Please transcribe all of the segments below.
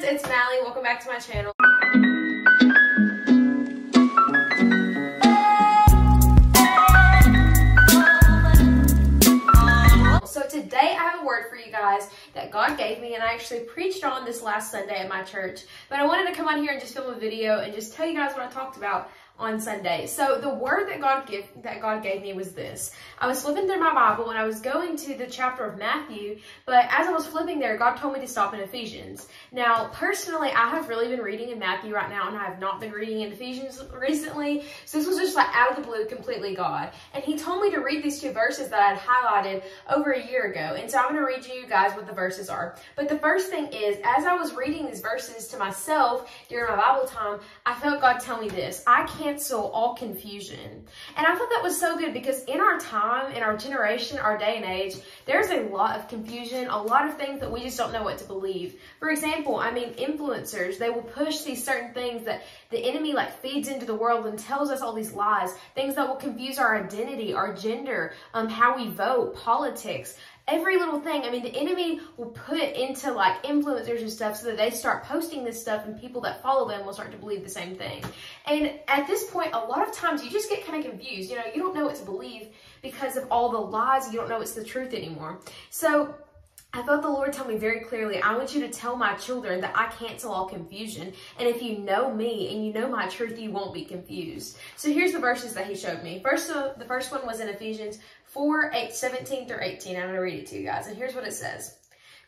friends, it's Malachi. Welcome back to my channel. So today I have a word for you guys that God gave me and I actually preached on this last Sunday at my church. But I wanted to come on here and just film a video and just tell you guys what I talked about on Sunday. So the word that God give that God gave me was this. I was flipping through my Bible and I was going to the chapter of Matthew, but as I was flipping there, God told me to stop in Ephesians. Now, personally, I have really been reading in Matthew right now and I have not been reading in Ephesians recently. So this was just like out of the blue, completely God. And he told me to read these two verses that I had highlighted over a year ago. And so I'm going to read you guys what the verses are. But the first thing is, as I was reading these verses to myself during my Bible time, I felt God tell me this. I can't cancel all confusion. And I thought that was so good because in our time, in our generation, our day and age, there's a lot of confusion, a lot of things that we just don't know what to believe. For example, I mean, influencers, they will push these certain things that the enemy like feeds into the world and tells us all these lies, things that will confuse our identity, our gender, um, how we vote, politics every little thing. I mean, the enemy will put into like influencers and stuff so that they start posting this stuff and people that follow them will start to believe the same thing. And at this point, a lot of times you just get kind of confused. You know, you don't know what to believe because of all the lies. You don't know it's the truth anymore. So I felt the Lord tell me very clearly, I want you to tell my children that I cancel all confusion. And if you know me and you know my truth, you won't be confused. So here's the verses that he showed me. First, uh, the first one was in Ephesians 4, 8, 17 through 18. I'm going to read it to you guys. And here's what it says.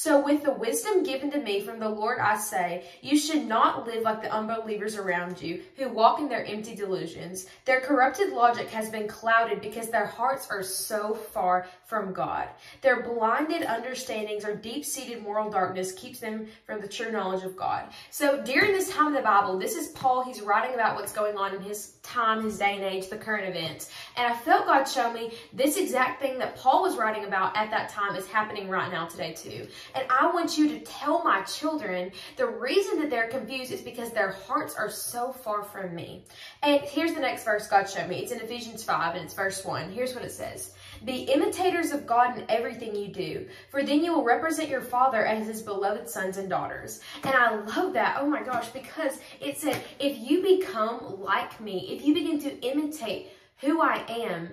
So with the wisdom given to me from the Lord, I say, you should not live like the unbelievers around you who walk in their empty delusions. Their corrupted logic has been clouded because their hearts are so far from God. Their blinded understandings or deep-seated moral darkness keeps them from the true knowledge of God. So during this time in the Bible, this is Paul. He's writing about what's going on in his time, his day and age, the current events. And I felt God show me this exact thing that Paul was writing about at that time is happening right now today too. And I want you to tell my children the reason that they're confused is because their hearts are so far from me. And here's the next verse God showed me. It's in Ephesians 5 and it's verse 1. Here's what it says. Be imitators of God in everything you do, for then you will represent your Father as his beloved sons and daughters. And I love that, oh my gosh, because it said, if you become like me, if you begin to imitate who I am,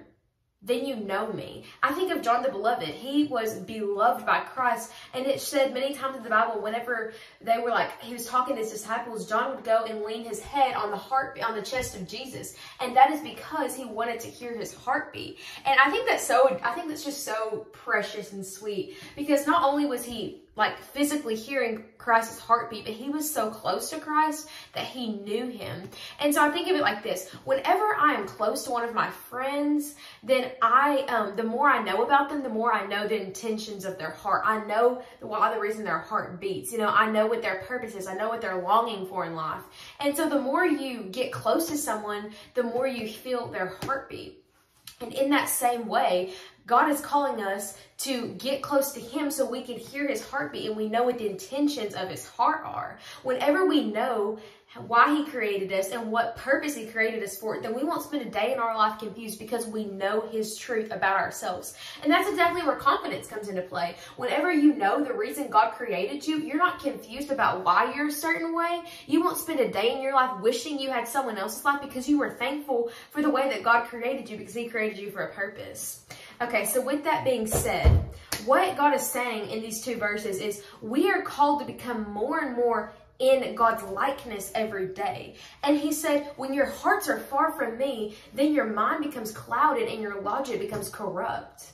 then you know me. I think of John the Beloved. He was beloved by Christ. And it said many times in the Bible, whenever they were like, he was talking to his disciples, John would go and lean his head on the heart, on the chest of Jesus. And that is because he wanted to hear his heartbeat. And I think that's so, I think that's just so precious and sweet because not only was he like physically hearing Christ's heartbeat, but he was so close to Christ that he knew him. And so I think of it like this. Whenever I am close to one of my friends, then I, um, the more I know about them, the more I know the intentions of their heart. I know why the reason their heart beats. You know, I know what their purpose is. I know what they're longing for in life. And so the more you get close to someone, the more you feel their heartbeat. And in that same way, God is calling us to get close to him so we can hear his heartbeat and we know what the intentions of his heart are. Whenever we know why he created us and what purpose he created us for, then we won't spend a day in our life confused because we know his truth about ourselves. And that's exactly where confidence comes into play. Whenever you know the reason God created you, you're not confused about why you're a certain way. You won't spend a day in your life wishing you had someone else's life because you were thankful for the way that God created you because he created you for a purpose. Okay, so with that being said, what God is saying in these two verses is we are called to become more and more in God's likeness every day. And he said, when your hearts are far from me, then your mind becomes clouded and your logic becomes corrupt.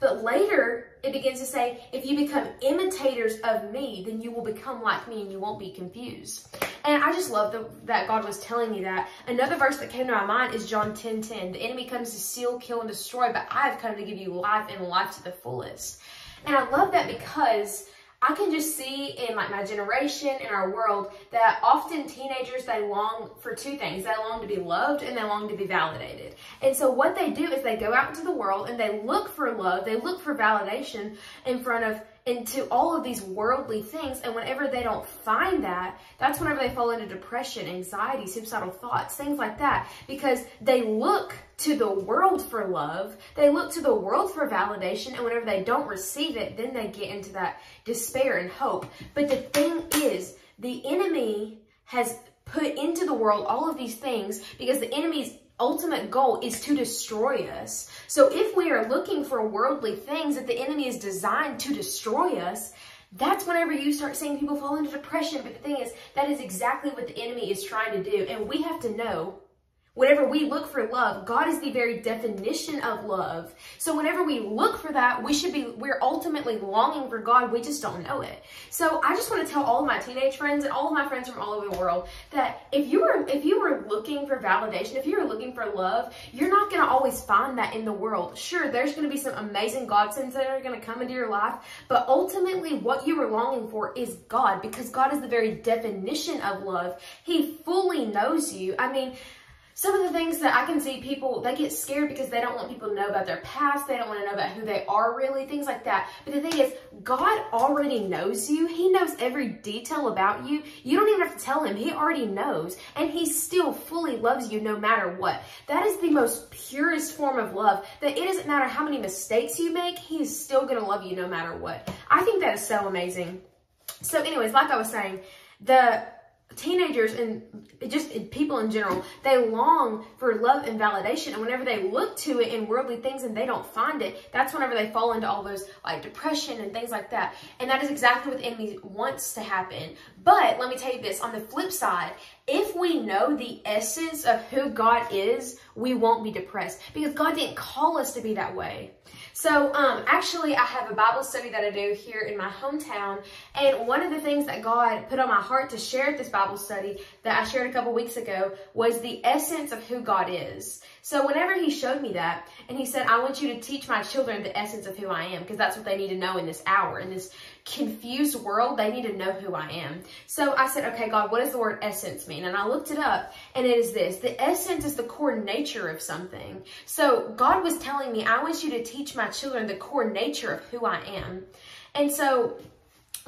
But later, it begins to say, if you become imitators of me, then you will become like me and you won't be confused. And I just love the, that God was telling me that. Another verse that came to my mind is John 10, 10. The enemy comes to steal, kill, and destroy, but I have come to give you life and life to the fullest. And I love that because I can just see in like my generation, in our world, that often teenagers, they long for two things. They long to be loved and they long to be validated. And so what they do is they go out into the world and they look for love, they look for validation in front of into all of these worldly things. And whenever they don't find that, that's whenever they fall into depression, anxiety, suicidal thoughts, things like that. Because they look to the world for love. They look to the world for validation. And whenever they don't receive it, then they get into that despair and hope. But the thing is, the enemy has put into the world all of these things because the enemy's ultimate goal is to destroy us. So if we are looking for worldly things that the enemy is designed to destroy us, that's whenever you start seeing people fall into depression. But the thing is, that is exactly what the enemy is trying to do. And we have to know Whenever we look for love, God is the very definition of love. So whenever we look for that, we should be, we're ultimately longing for God. We just don't know it. So I just want to tell all of my teenage friends and all of my friends from all over the world that if you were, if you were looking for validation, if you were looking for love, you're not going to always find that in the world. Sure, there's going to be some amazing godsends that are going to come into your life, but ultimately what you are longing for is God because God is the very definition of love. He fully knows you. I mean, some of the things that I can see people, they get scared because they don't want people to know about their past. They don't want to know about who they are really, things like that. But the thing is, God already knows you. He knows every detail about you. You don't even have to tell him. He already knows. And he still fully loves you no matter what. That is the most purest form of love that it doesn't matter how many mistakes you make. He is still going to love you no matter what. I think that is so amazing. So anyways, like I was saying, the teenagers and just people in general, they long for love and validation. And whenever they look to it in worldly things and they don't find it, that's whenever they fall into all those like depression and things like that. And that is exactly what the enemy wants to happen. But let me tell you this on the flip side, if we know the essence of who God is, we won't be depressed because God didn't call us to be that way. So um, actually, I have a Bible study that I do here in my hometown. And one of the things that God put on my heart to share at this Bible study that I shared a couple weeks ago was the essence of who God is. So whenever he showed me that, and he said, I want you to teach my children the essence of who I am, because that's what they need to know in this hour, in this confused world, they need to know who I am. So I said, okay, God, what does the word essence mean? And I looked it up and it is this. The essence is the core nature of something. So God was telling me, I want you to teach my children the core nature of who I am. And so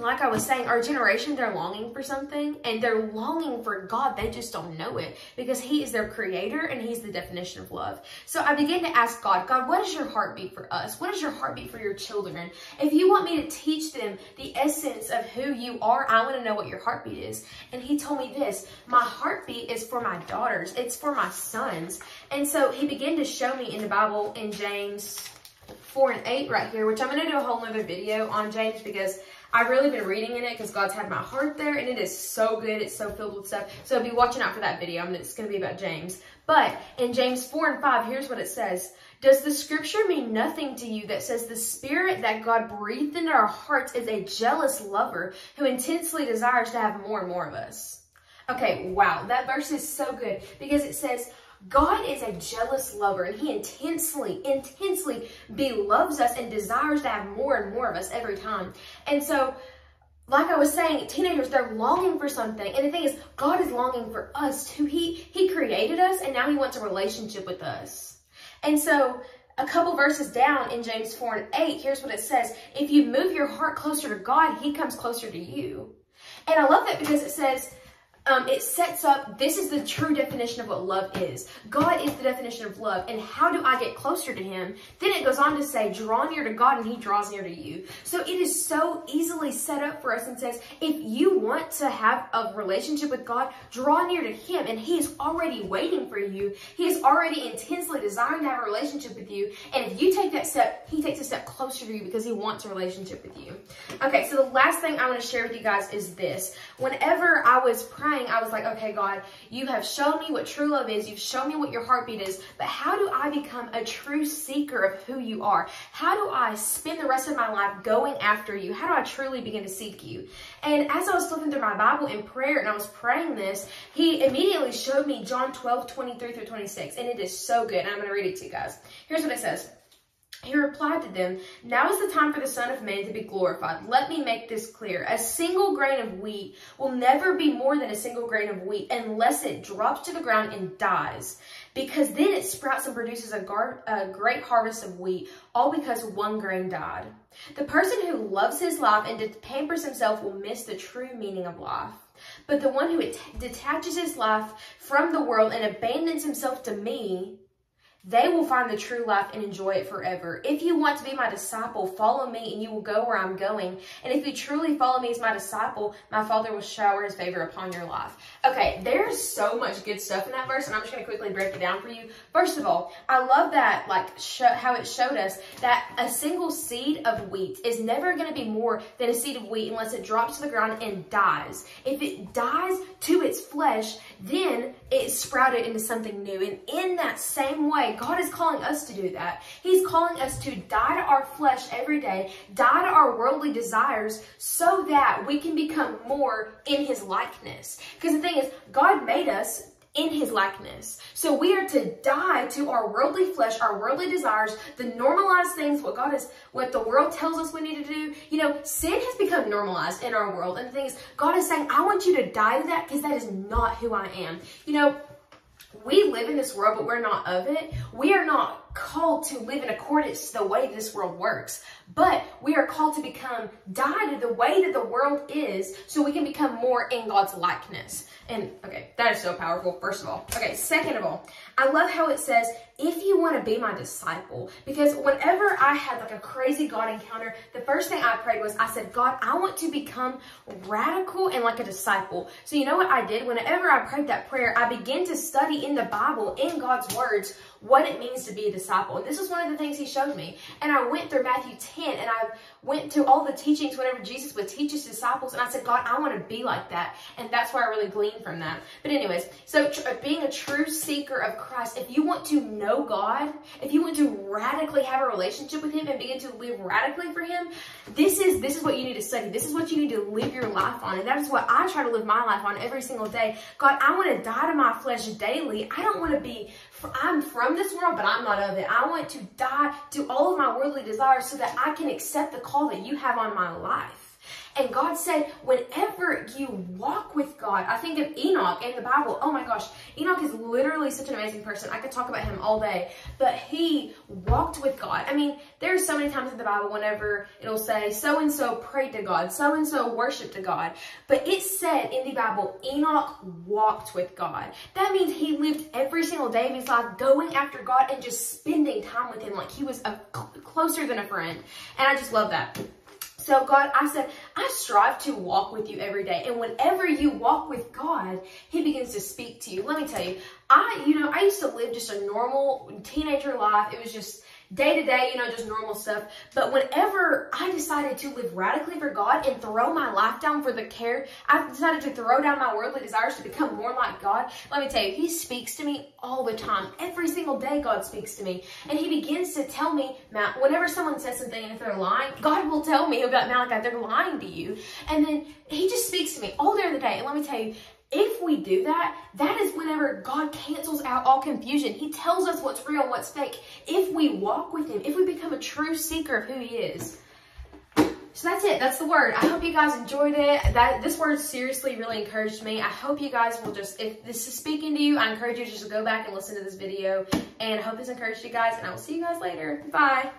like I was saying, our generation, they're longing for something and they're longing for God. They just don't know it because He is their creator and He's the definition of love. So I began to ask God, God, what is your heartbeat for us? What is your heartbeat for your children? If you want me to teach them the essence of who you are, I want to know what your heartbeat is. And He told me this, my heartbeat is for my daughters. It's for my sons. And so He began to show me in the Bible in James 4 and 8 right here, which I'm going to do a whole nother video on James because I've really been reading in it because God's had my heart there and it is so good. It's so filled with stuff. So be watching out for that video. I mean, it's going to be about James. But in James 4 and 5, here's what it says. Does the scripture mean nothing to you that says the spirit that God breathed into our hearts is a jealous lover who intensely desires to have more and more of us? Okay, wow. That verse is so good because it says, God is a jealous lover and he intensely, intensely beloves us and desires to have more and more of us every time. And so, like I was saying, teenagers, they're longing for something. And the thing is, God is longing for us too. He, he created us and now he wants a relationship with us. And so, a couple verses down in James 4 and 8, here's what it says. If you move your heart closer to God, he comes closer to you. And I love that because it says, um, it sets up this is the true definition of what love is. God is the definition of love. And how do I get closer to Him? Then it goes on to say, draw near to God and He draws near to you. So it is so easily set up for us and says, if you want to have a relationship with God, draw near to Him. And He is already waiting for you. He is already intensely desiring to have a relationship with you. And if you take that step, He takes a step closer to you because He wants a relationship with you. Okay, so the last thing I want to share with you guys is this. Whenever I was praying, praying, I was like, okay, God, you have shown me what true love is. You've shown me what your heartbeat is. But how do I become a true seeker of who you are? How do I spend the rest of my life going after you? How do I truly begin to seek you? And as I was flipping through my Bible in prayer and I was praying this, he immediately showed me John 12, 23 through 26. And it is so good. And I'm going to read it to you guys. Here's what it says. He replied to them, Now is the time for the Son of Man to be glorified. Let me make this clear. A single grain of wheat will never be more than a single grain of wheat unless it drops to the ground and dies. Because then it sprouts and produces a, a great harvest of wheat, all because one grain died. The person who loves his life and pampers himself will miss the true meaning of life. But the one who detaches his life from the world and abandons himself to me they will find the true life and enjoy it forever. If you want to be my disciple, follow me and you will go where I'm going. And if you truly follow me as my disciple, my Father will shower his favor upon your life. Okay, there's so much good stuff in that verse, and I'm just going to quickly break it down for you. First of all, I love that, like, how it showed us that a single seed of wheat is never going to be more than a seed of wheat unless it drops to the ground and dies. If it dies to its flesh, then it sprouted into something new. And in that same way, God is calling us to do that. He's calling us to die to our flesh every day, die to our worldly desires so that we can become more in his likeness. Because the thing is, God made us in his likeness. So we are to die to our worldly flesh, our worldly desires, the normalized things, what God is, what the world tells us we need to do. You know, sin has become normalized in our world. And the thing is, God is saying, I want you to die to that because that is not who I am. You know, we live in this world, but we're not of it. We are not called to live in accordance to the way this world works, but we are called to become, die to the way that the world is so we can become more in God's likeness. And okay, that is so powerful, first of all. Okay, second of all, I love how it says, if you want to be my disciple, because whenever I had like a crazy God encounter, the first thing I prayed was, I said, God, I want to become radical and like a disciple. So you know what I did? Whenever I prayed that prayer, I began to study in the Bible, in God's words, what it means to be a disciple. And this was one of the things he showed me. And I went through Matthew 10 and I went to all the teachings whenever Jesus would teach his disciples. And I said, God, I want to be like that. And that's where I really gleaned from that. But anyways, so uh, being a true seeker of Christ, if you want to know God, if you want to radically have a relationship with him and begin to live radically for him, this is, this is what you need to study. This is what you need to live your life on. And that is what I try to live my life on every single day. God, I want to die to my flesh daily. I don't want to be I'm from this world, but I'm not of it. I want to die to all of my worldly desires so that I can accept the call that you have on my life. And God said, whenever you walk with God, I think of Enoch in the Bible. Oh my gosh, Enoch is literally such an amazing person. I could talk about him all day, but he walked with God. I mean, there's so many times in the Bible whenever it'll say, so and so prayed to God, so and so worshiped to God. But it said in the Bible, Enoch walked with God. That means he lived every single day of his life going after God and just spending time with him like he was a, closer than a friend. And I just love that. So God, I said, I strive to walk with you every day. And whenever you walk with God, he begins to speak to you. Let me tell you, I, you know, I used to live just a normal teenager life. It was just, day to day, you know, just normal stuff. But whenever I decided to live radically for God and throw my life down for the care, I decided to throw down my worldly desires to become more like God. Let me tell you, He speaks to me all the time. Every single day, God speaks to me. And He begins to tell me, Matt, whenever someone says something and if they're lying, God will tell me about Malachi, they're lying to you. And then He just speaks to me all during the day. And let me tell you, if we do that, that is whenever God cancels out all confusion. He tells us what's real what's fake. If we walk with Him, if we become a true seeker of who He is. So that's it. That's the word. I hope you guys enjoyed it. That This word seriously really encouraged me. I hope you guys will just, if this is speaking to you, I encourage you just to go back and listen to this video. And I hope this encouraged you guys. And I will see you guys later. Bye.